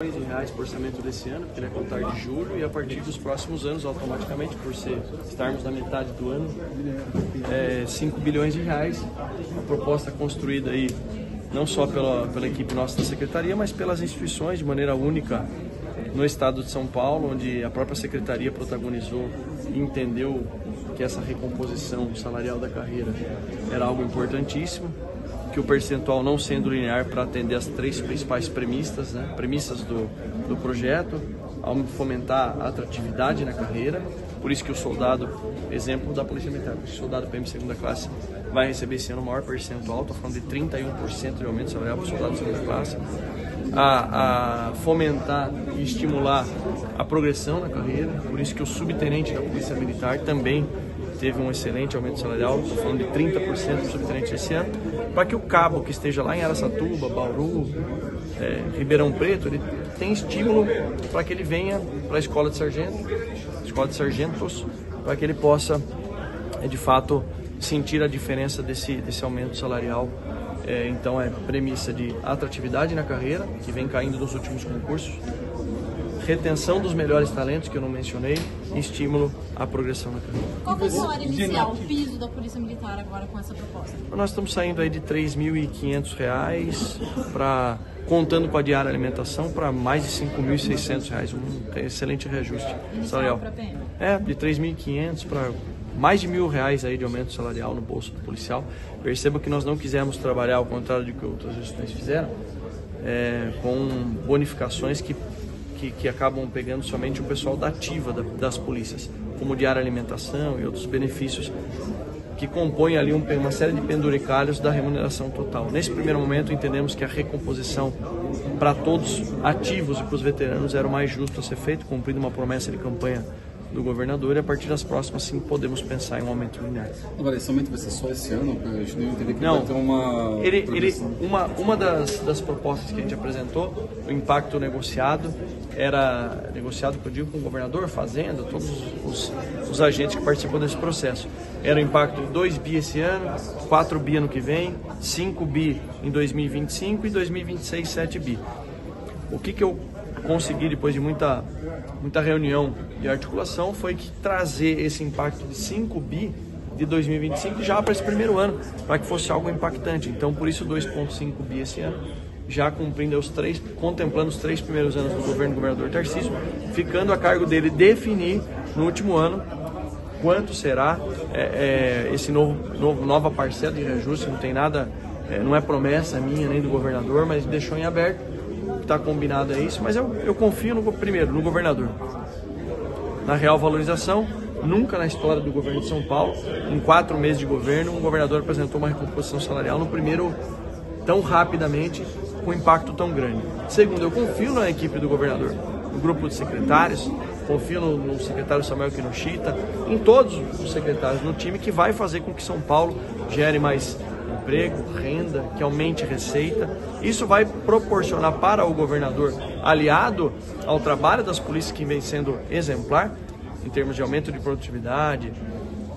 de reais por orçamento desse ano, porque ele é contar de julho, e a partir dos próximos anos, automaticamente, por ser, estarmos na metade do ano, é, 5 bilhões de reais. A proposta construída aí não só pela, pela equipe nossa da Secretaria, mas pelas instituições de maneira única no estado de São Paulo, onde a própria Secretaria protagonizou e entendeu que essa recomposição salarial da carreira era algo importantíssimo que o percentual não sendo linear para atender as três principais premissas, né, premissas do, do projeto, fomentar a atratividade na carreira, por isso que o soldado, exemplo da Polícia Militar, o soldado PM segunda classe vai receber esse ano o maior percentual, estou falando de 31% de aumento salarial para o soldado segunda classe, a, a, fomentar e estimular a progressão na carreira, por isso que o subtenente da Polícia Militar também teve um excelente aumento salarial, estou falando de 30% do subtenente esse ano, para que o cabo que esteja lá em Aracatuba, Bauru, é, Ribeirão Preto, ele tem estímulo para que ele venha para a escola de sargento, escola de sargentos, para que ele possa, é, de fato, sentir a diferença desse, desse aumento salarial. É, então é premissa de atratividade na carreira, que vem caindo nos últimos concursos, retenção dos melhores talentos, que eu não mencionei, e estímulo à progressão na carreira. Qual é o salário inicial, o piso da Polícia Militar agora com essa proposta? Nós estamos saindo aí de R$ 3.500 para contando com a diária alimentação para mais de R$ 5.600, um excelente reajuste salarial. É, de 3.500 para mais de mil reais aí de aumento salarial no bolso do policial. Perceba que nós não quisemos trabalhar ao contrário do que outras gestões fizeram, é, com bonificações que que, que acabam pegando somente o pessoal da ativa da, das polícias, como diária alimentação e outros benefícios que compõem ali um, uma série de penduricalhos da remuneração total. Nesse primeiro momento, entendemos que a recomposição para todos ativos e para os veteranos era o mais justo a ser feito, cumprindo uma promessa de campanha do governador e a partir das próximas sim podemos pensar em um aumento linear. Agora, esse aumento vai ser só esse ano? A gente não que não, vai ter uma... Ele, ele, uma, uma das, das propostas que a gente apresentou, o impacto negociado, era negociado, eu digo, com o governador, fazenda, todos os, os agentes que participam desse processo. Era o impacto de 2 bi esse ano, 4 bi ano que vem, 5 bi em 2025 e 2026, 7 bi. O que, que eu consegui, depois de muita, muita reunião e articulação, foi que trazer esse impacto de 5 bi de 2025 já para esse primeiro ano, para que fosse algo impactante. Então, por isso, 2,5 bi esse ano, já cumprindo os três, contemplando os três primeiros anos do governo do governador Tarcísio, ficando a cargo dele definir no último ano quanto será é, é, esse novo, novo, nova parcela de reajuste. Não tem nada, é, não é promessa minha nem do governador, mas deixou em aberto está combinado é isso, mas eu, eu confio no, primeiro no governador. Na real valorização, nunca na história do governo de São Paulo, em quatro meses de governo, um governador apresentou uma recomposição salarial no primeiro tão rapidamente, com impacto tão grande. Segundo, eu confio na equipe do governador, no grupo de secretários, confio no, no secretário Samuel Kinoshita, em todos os secretários no time que vai fazer com que São Paulo gere mais emprego, renda, que aumente receita. Isso vai proporcionar para o governador, aliado ao trabalho das polícias que vem sendo exemplar, em termos de aumento de produtividade,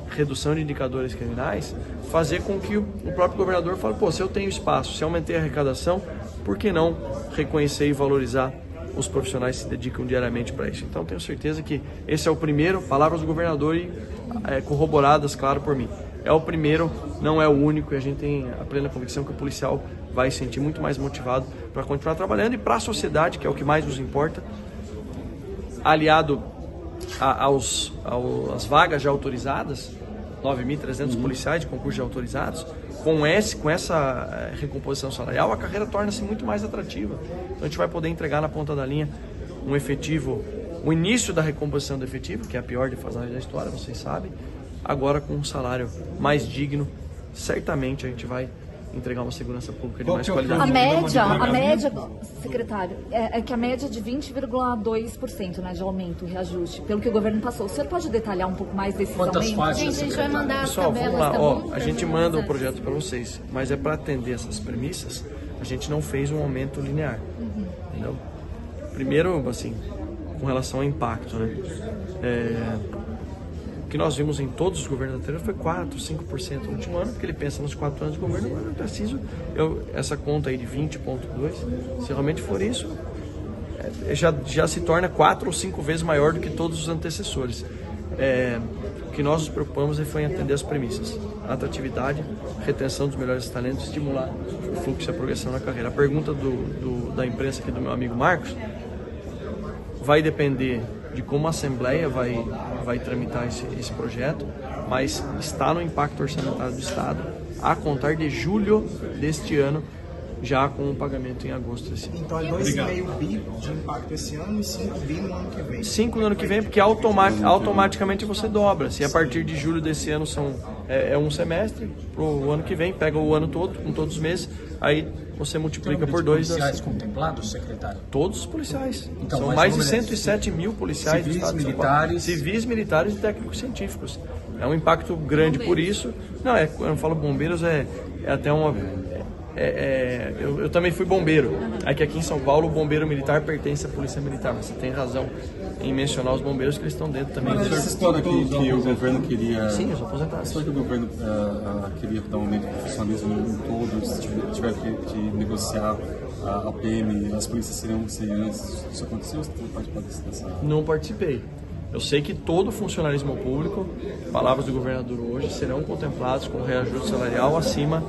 redução de indicadores criminais, fazer com que o próprio governador fale, pô, se eu tenho espaço, se aumentei a arrecadação, por que não reconhecer e valorizar os profissionais se dedicam diariamente para isso? Então tenho certeza que esse é o primeiro, palavras do governador e é, corroboradas, claro, por mim é o primeiro, não é o único, e a gente tem a plena convicção que o policial vai se sentir muito mais motivado para continuar trabalhando e para a sociedade, que é o que mais nos importa, aliado a, aos, às vagas já autorizadas, 9.300 uhum. policiais de concurso já autorizados, com, esse, com essa eh, recomposição salarial, a carreira torna-se muito mais atrativa. Então a gente vai poder entregar na ponta da linha um efetivo, o início da recomposição do efetivo, que é a pior defasagem da história, vocês sabem, agora com um salário mais digno, certamente a gente vai entregar uma segurança pública de mais é qualidade. A média, a média, secretário, é, é que a média é de 20,2% né, de aumento, reajuste, pelo que o governo passou. O senhor pode detalhar um pouco mais desses Quantas aumentos? Faixas, gente, a gente vai mandar Pessoal, vamos lá, ó, a gente manda o projeto para vocês, mas é para atender essas premissas, a gente não fez um aumento linear. Uhum. Entendeu? Primeiro, assim, com relação ao impacto, né? É, que nós vimos em todos os governos anteriores foi 4, 5% no último ano, porque ele pensa nos 4 anos de governo, mas não preciso, eu, essa conta aí de 20,2, se realmente for isso, é, já, já se torna quatro ou cinco vezes maior do que todos os antecessores. É, o que nós nos preocupamos é foi em atender as premissas: atratividade, retenção dos melhores talentos, estimular o fluxo e a progressão na carreira. A pergunta do, do, da imprensa aqui do meu amigo Marcos vai depender de como a Assembleia vai, vai tramitar esse, esse projeto, mas está no impacto orçamentário do Estado a contar de julho deste ano, já com o pagamento em agosto desse ano. Então é 2,5 bi de impacto esse ano e 5 bi no ano que vem. 5 no ano que vem, porque automa- automaticamente você dobra. Se a partir de julho desse ano são, é, é um semestre, pro ano que vem, pega o ano todo, com todos os meses, aí você multiplica por dois. policiais contemplados, secretário? Todos os policiais. Então, São mais mais o de número é 107 mil policiais do civis, Estado de São Paulo. militares. Civis, militares e técnicos científicos. É um impacto grande por isso. Não, é, quando eu falo bombeiros, é, é até uma. É- é- eu, eu também fui bombeiro. É que aqui em São Paulo o bombeiro militar pertence à polícia militar, mas você tem razão em mencionar os bombeiros que eles estão dentro também. Essa desse- história que, que o governo queria. Sim, eu sou aposentado. A história que o governo ah, ah, queria dar um aumento de profissionalismo em todo, se tiver, tiver que, que negociar a, a PM, as polícias seriam sem antes. Isso aconteceu? Você participou dessa. Não participei. Eu sei que todo o funcionalismo público, palavras do governador hoje, serão contemplados com reajuste salarial acima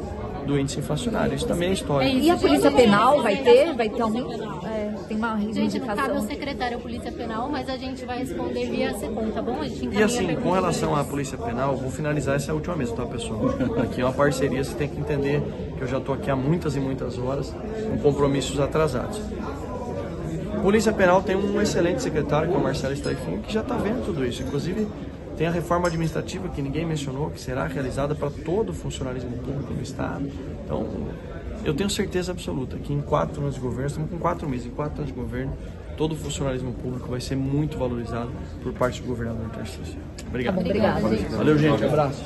do índice inflacionário. Isso também é histórico. E a polícia penal vai ter? Vai ter aumento? É, tem uma Gente, não cabe ao reivindicação. secretário Polícia Penal, mas a gente vai responder via SECOM, tá bom? A gente E assim, com relação à. Polícia Penal, vou finalizar essa última vez, tá, pessoal? Aqui é uma parceria, você tem que entender que eu já estou aqui há muitas e muitas horas, com compromissos atrasados. Polícia Penal tem um excelente secretário, que é o Marcelo Staifinho, que já está vendo tudo isso. Inclusive, tem a reforma administrativa que ninguém mencionou, que será realizada para todo o funcionalismo público do Estado. Então, eu tenho certeza absoluta que em quatro anos de governo, estamos com quatro meses, em quatro anos de governo, todo o funcionalismo público vai ser muito valorizado por parte do governador Tarcísio. Obrigado. Bom, obrigada. Valeu, gente. Abraço.